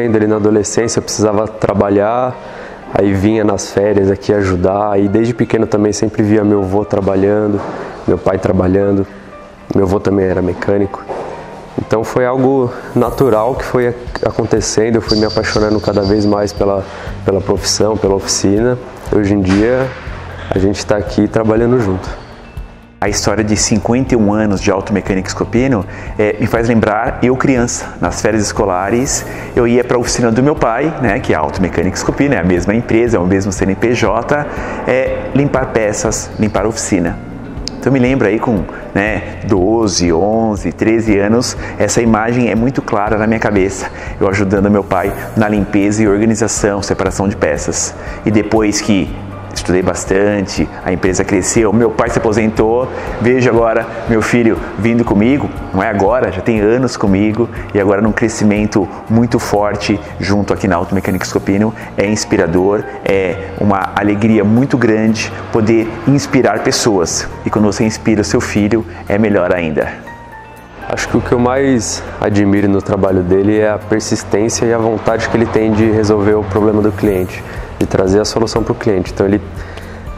Ainda ali na adolescência precisava trabalhar, aí vinha nas férias aqui ajudar, e desde pequeno também sempre via meu avô trabalhando, meu pai trabalhando, meu avô também era mecânico. Então foi algo natural que foi acontecendo, eu fui me apaixonando cada vez mais pela, pela profissão, pela oficina. Hoje em dia a gente está aqui trabalhando junto. A história de 51 anos de automecânica escopino é, me faz lembrar eu criança, nas férias escolares, eu ia para a oficina do meu pai, né, que é a automecânica escopino, é a mesma empresa, é o mesmo CNPJ, é limpar peças, limpar a oficina. Então me lembro aí com né, 12, 11, 13 anos, essa imagem é muito clara na minha cabeça. Eu ajudando meu pai na limpeza e organização, separação de peças. E depois que estudei bastante, a empresa cresceu, meu pai se aposentou, vejo agora meu filho vindo comigo, não é agora, já tem anos comigo e agora num crescimento muito forte junto aqui na Automecânica Scopino, é inspirador, é uma alegria muito grande poder inspirar pessoas. E quando você inspira o seu filho é melhor ainda. Acho que o que eu mais admiro no trabalho dele é a persistência e a vontade que ele tem de resolver o problema do cliente de trazer a solução para o cliente. Então ele,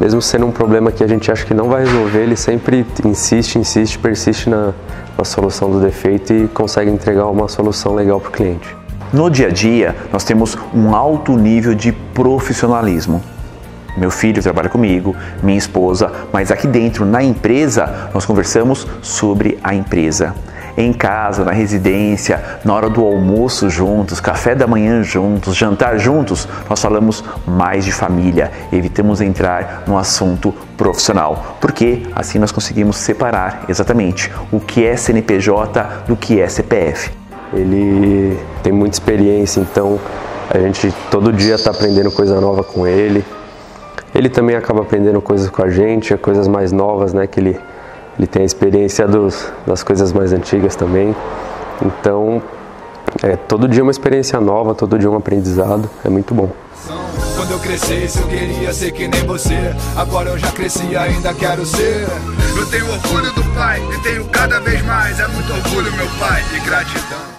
mesmo sendo um problema que a gente acha que não vai resolver, ele sempre insiste, insiste, persiste na, na solução do defeito e consegue entregar uma solução legal para o cliente. No dia a dia, nós temos um alto nível de profissionalismo. Meu filho trabalha comigo, minha esposa, mas aqui dentro, na empresa, nós conversamos sobre a empresa em casa, na residência, na hora do almoço juntos, café da manhã juntos, jantar juntos, nós falamos mais de família, evitamos entrar no assunto profissional, porque assim nós conseguimos separar exatamente o que é CNPJ do que é CPF. Ele tem muita experiência, então a gente todo dia está aprendendo coisa nova com ele. Ele também acaba aprendendo coisas com a gente, coisas mais novas, né, que ele ele tem a experiência dos, das coisas mais antigas também. Então, é, todo dia uma experiência nova, todo dia um aprendizado, é muito bom. Quando eu crescesse, eu queria ser que nem você. Agora eu já cresci e ainda quero ser. Eu tenho orgulho do pai e tenho cada vez mais. É muito orgulho, meu pai, e gratidão.